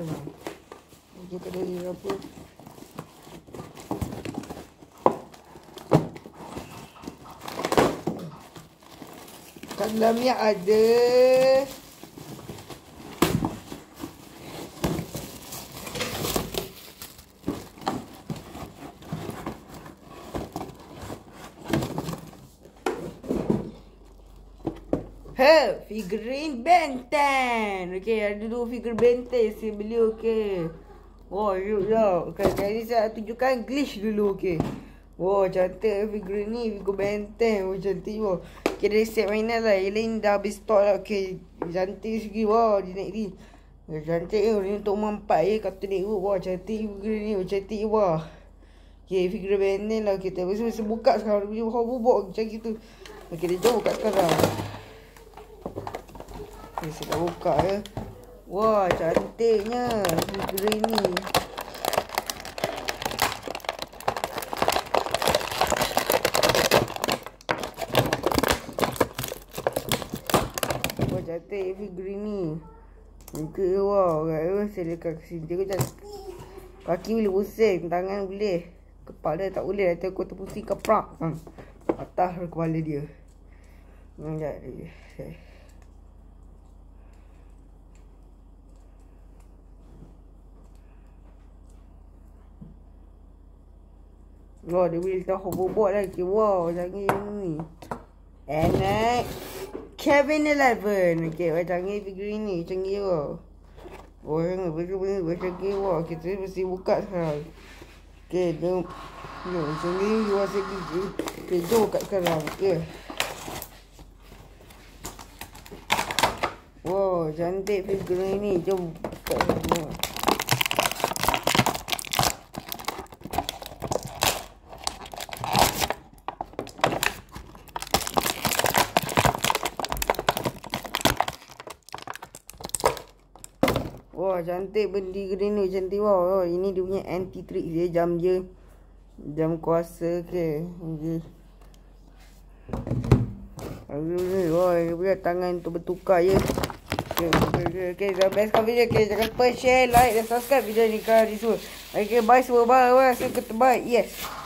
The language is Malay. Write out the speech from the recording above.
Dia kat dari apa? Kat dalamnya ada He, figurine benten. Okey, ada dua figure benten saya beli okey. Oh, yuk ya. Okey, jadi saya tunjukkan glitch dulu okey. Wow, cantik figurine ni, figure benten. Oh, cantik wah. Okey, dari set mainan lah. Lain dah habis stok lah. Okey, cantik segi. Wow, dia naik ni. Oh, cantik ni. Ni untuk mampat ya. Kata ni. Wah, cantik figurine ni. Oh, cantik wah. Okey, figure benten lah. Okey, tapi saya buka sekarang. Dia bubuk macam gitu. Okey, dia jauh buka sekarang. Ni saya dah buka ya. Wah, cantiknya figure ni. Wah, cantik figure ni. Muka dia wah, kat saya lekat ke sini. Cantik. Kaki boleh pusing, tangan boleh. Kepala tak boleh. Nanti aku terpusing keprak. Ha. Patah kepala dia. Sekejap dia. Wah, dia boleh letak hoverboard lagi. Wow, canggih ni. And next, Kevin Eleven. Okay, wah canggih figure ni. Canggih wah. Wah, yang betul betul betul canggih wah. Kita mesti buka sekarang. Okay, jom. Jom, macam ni. Luar segi. Okay, jom buka sekarang. Okay. Wow, cantik figure ni. Jom buka semua. Cantik bendi green ni cantik wah. Oh, ini dia punya anti trick dia jam dia. Jam kuasa ke. Okay. Wah, dia punya tangan tu bertukar ya. Okay, okay, okay, okay. Best kan video. Okay, jangan lupa share, like dan subscribe video ni disuruh. Okay, bye semua. Bye. Bye. Saya ketemu. Yes.